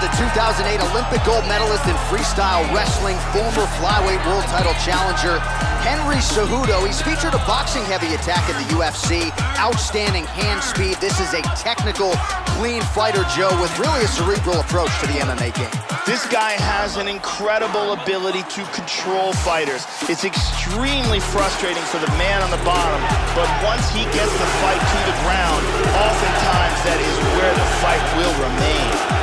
the 2008 Olympic gold medalist in freestyle wrestling, former flyweight world title challenger, Henry Cejudo. He's featured a boxing-heavy attack in the UFC, outstanding hand speed. This is a technical, clean fighter, Joe, with really a cerebral approach to the MMA game. This guy has an incredible ability to control fighters. It's extremely frustrating for the man on the bottom, but once he gets the fight to the ground, oftentimes that is where the fight will remain.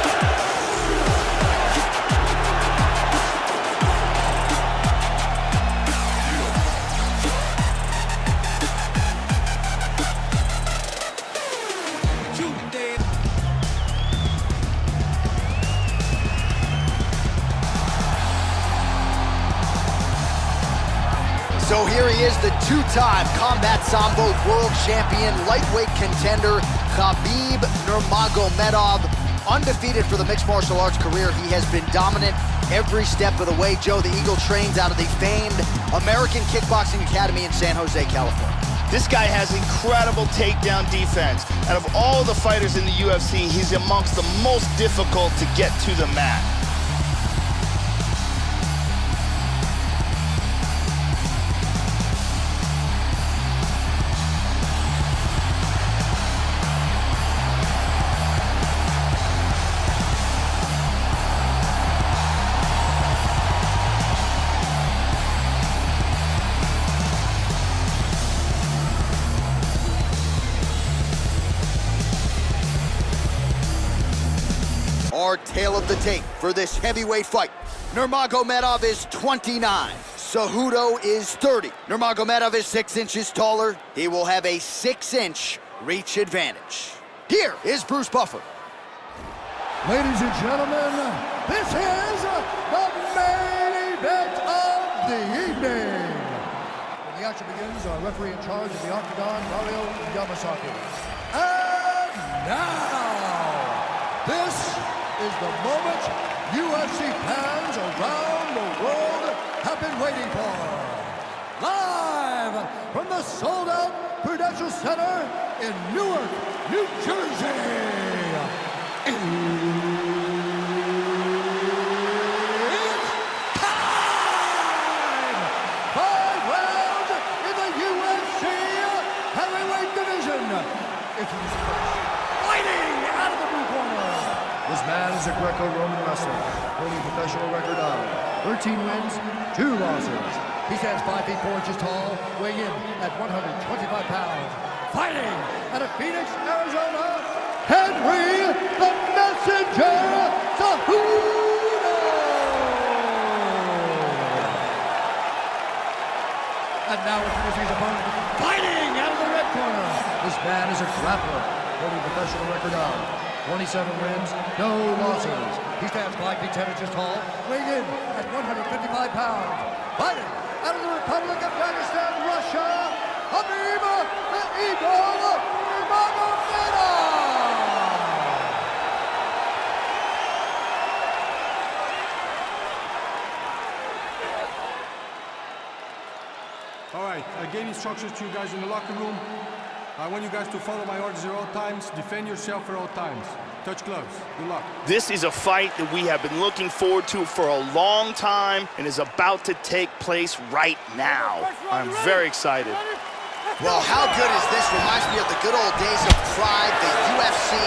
Here he is, the two-time Combat Sambo World Champion, lightweight contender, Khabib Nurmagomedov. Undefeated for the mixed martial arts career, he has been dominant every step of the way. Joe, the Eagle trains out of the famed American Kickboxing Academy in San Jose, California. This guy has incredible takedown defense. Out of all the fighters in the UFC, he's amongst the most difficult to get to the mat. Our tale of the tape for this heavyweight fight. Nurmagomedov is 29. Cejudo is 30. Nurmagomedov is six inches taller. He will have a six-inch reach advantage. Here is Bruce Buffer. Ladies and gentlemen, this is the main event of the evening. When the action begins, our referee in charge of the Octagon, Mario Yamasaki. And now, this is the moment UFC fans around the world have been waiting for. Live from the sold-out Prudential Center in Newark, New Jersey. It's time! Five rounds in the UFC heavyweight division. Introducing fighting out of the blue corner. This man is a Greco-Roman wrestler, holding a professional record of 13 wins, 2 losses. He stands 5 feet 4 inches tall, weighing in at 125 pounds. Fighting out of Phoenix, Arizona, Henry the Messenger Cejudo! And now introducing his opponent, fighting out of the red corner. This man is a grappler, holding a professional record of 27 wins, no losses. He stands 5 feet 10 inches tall, weighing in at 155 pounds. Fighting Republic of Dagestan, Russia, Khabib the Eagle! All right, I gave instructions to you guys in the locker room. I want you guys to follow my orders at all times, defend yourself at all times. Touch gloves. Good luck. This is a fight that we have been looking forward to for a long time and is about to take place right now. I'm very excited. Well, how good is this? Reminds me of the good old days of Pride, the UFC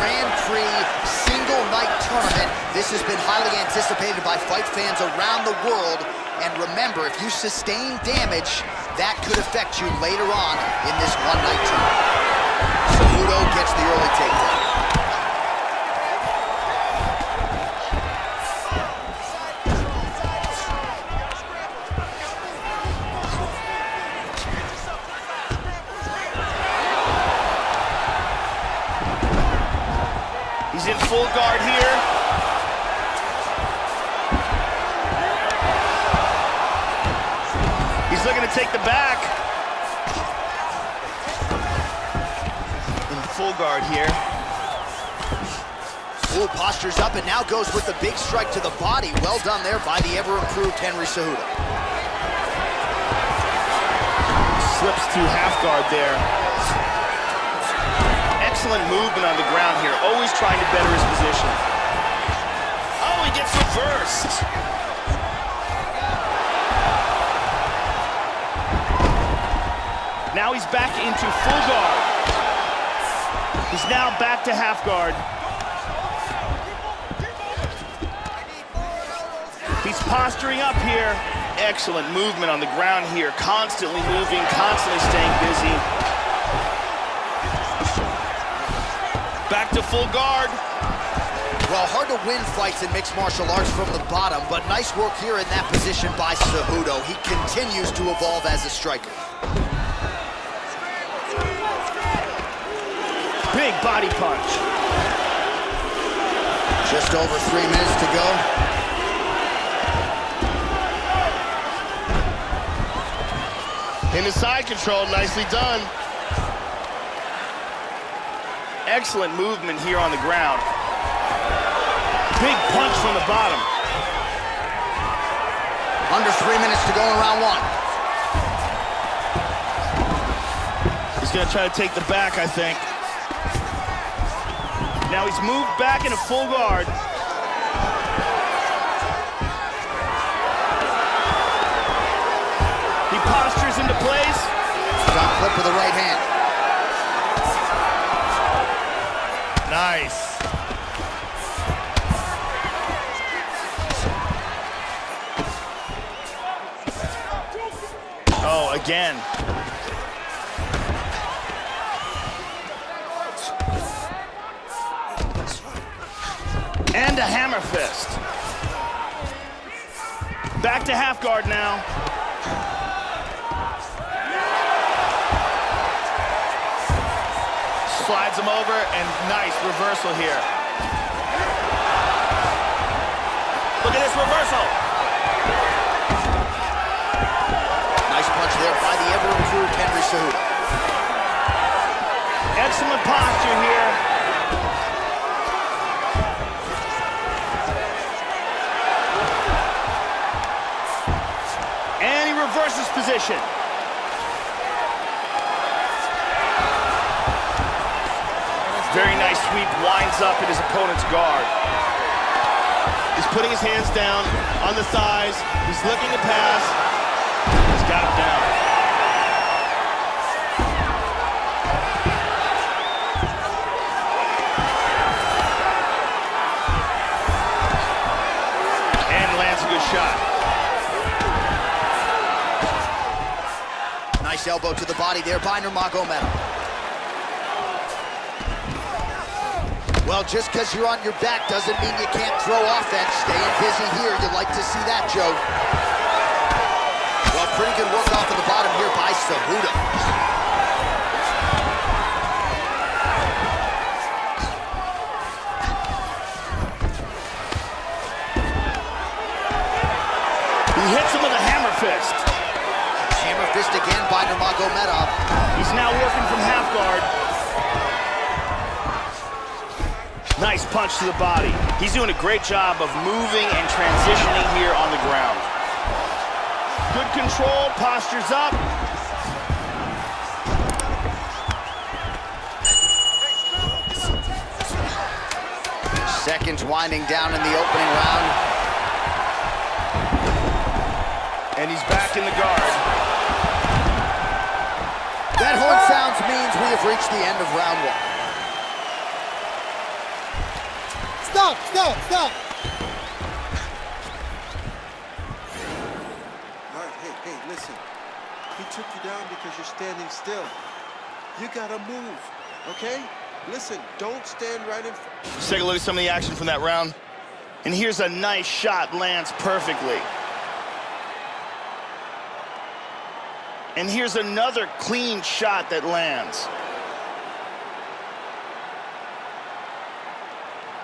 Grand Prix single night tournament. This has been highly anticipated by fight fans around the world. And remember, if you sustain damage, that could affect you later on in this one night tournament. Cejudo gets the early takedown. Full guard here. Ooh, postures up and now goes with the big strike to the body. Well done there by the ever-improved Henry Cejudo. Slips to half guard there. Excellent movement on the ground here, always trying to better his position. Oh, he gets reversed. Now he's back into full guard. He's now back to half guard. He's posturing up here. Excellent movement on the ground here. Constantly moving, constantly staying busy. Back to full guard. Well, hard to win fights in mixed martial arts from the bottom, but nice work here in that position by Cejudo. He continues to evolve as a striker. Big body punch. Just over three minutes to go. In the side control, nicely done. Excellent movement here on the ground. Big punch from the bottom. Under three minutes to go in round one. He's gonna try to take the back, I think. Now he's moved back into full guard. He postures into place. Front flip with the right hand. Nice. Oh, again. And a hammer fist. Back to half guard now. Slides him over, and nice reversal here. Look at this reversal. Nice punch there by the ever-improved Henry Cejudo. Excellent posture here. Position. Very nice sweep, winds up in his opponent's guard. He's putting his hands down on the thighs. He's looking to pass. He's got him down. And lands a good shot. Nice elbow to the body there by Nurmagomedov. Well, just because you're on your back doesn't mean you can't throw offense. Staying busy here, you like to see that, Joe. Well, pretty good work off of the bottom here by Cejudo. He hits him with a hammer fist. Fist again by Nurmagomedov. He's now working from half guard. Nice punch to the body. He's doing a great job of moving and transitioning here on the ground. Good control, postures up. Seconds winding down in the opening round. And he's back in the guard. That horn sounds means we have reached the end of round one. Stop, stop, stop. All right, hey, hey, listen. He took you down because you're standing still. You gotta move, okay? Listen, don't stand right in front. Let's take a look at some of the action from that round. And here's a nice shot, lands perfectly. And here's another clean shot that lands.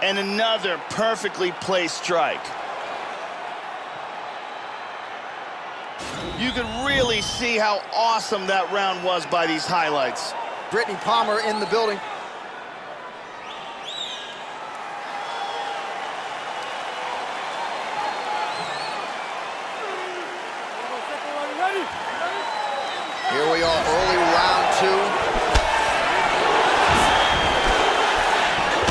And another perfectly placed strike. You can really see how awesome that round was by these highlights. Brittany Palmer in the building. Here we are, early round two.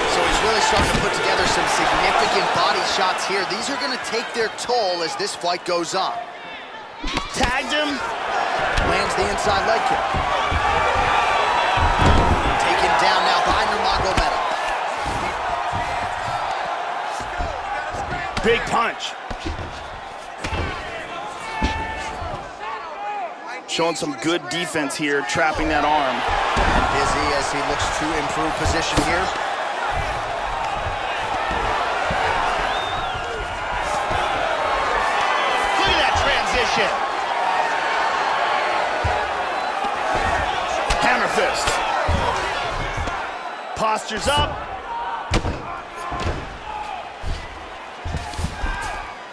So he's really starting to put together some significant significant body shots here. These are going to take their toll as this fight goes on. Tagged him. Lands the inside leg kick. Taken down now by Nurmagomedov. Big punch. Showing some good defense here, trapping that arm. Busy as he looks to improve position here. Postures up.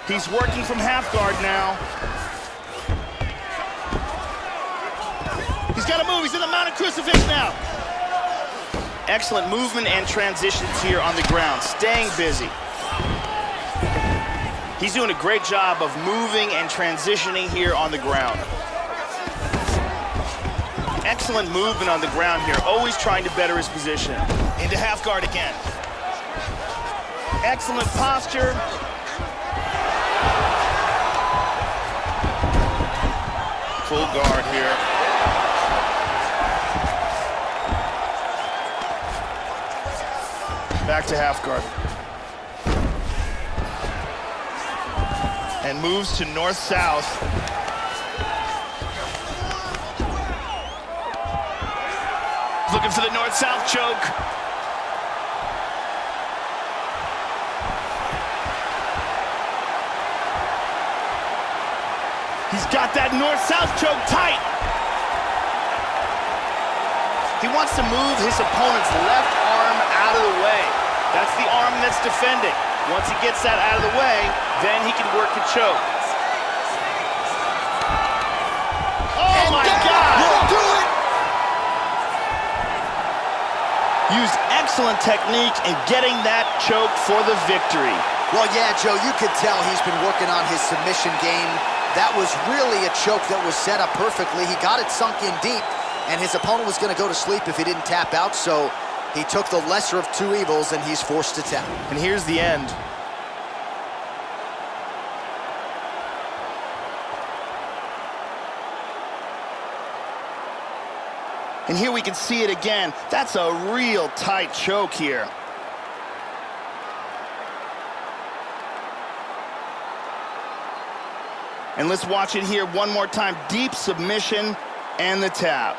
He's working from half guard now. He's got to move. He's in the mounted crucifix now. Excellent movement and transitions here on the ground. Staying busy. He's doing a great job of moving and transitioning here on the ground. Excellent movement on the ground here, always trying to better his position. Into half guard again. Excellent posture. Full guard here. Back to half guard. and moves to north-south. Looking for the north-south choke. He's got that north-south choke tight. He wants to move his opponent's left arm out of the way. That's the arm that's defending. Once he gets that out of the way, then he can work the choke. Oh And my that God! will do it! Used excellent technique in getting that choke for the victory. Well, yeah, Joe, you could tell he's been working on his submission game. That was really a choke that was set up perfectly. He got it sunk in deep, and his opponent was going to go to sleep if he didn't tap out, so he took the lesser of two evils, and he's forced to tap. And here's the end. And here we can see it again. That's a real tight choke here. And let's watch it here one more time. Deep submission and the tap.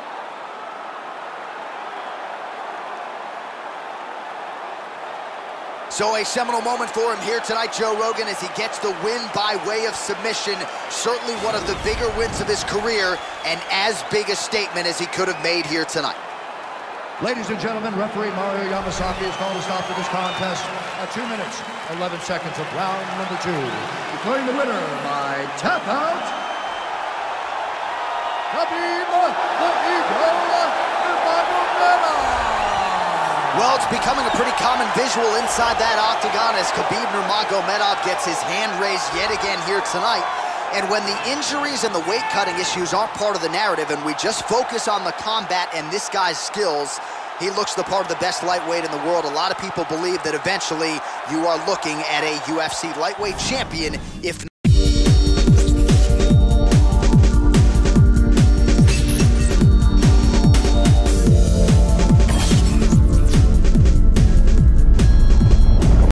So a seminal moment for him here tonight, Joe Rogan, as he gets the win by way of submission. Certainly one of the bigger wins of his career, and as big a statement as he could have made here tonight. Ladies and gentlemen, referee Mario Yamasaki has called a stop to this contest at 2 minutes, 11 seconds of round number two. Declaring the winner by tap out, Khabib the Eagle. Well, it's becoming a pretty common visual inside that octagon as Khabib Nurmagomedov gets his hand raised yet again here tonight. And when the injuries and the weight cutting issues aren't part of the narrative and we just focus on the combat and this guy's skills, he looks the part of the best lightweight in the world. A lot of people believe that eventually you are looking at a UFC lightweight champion, if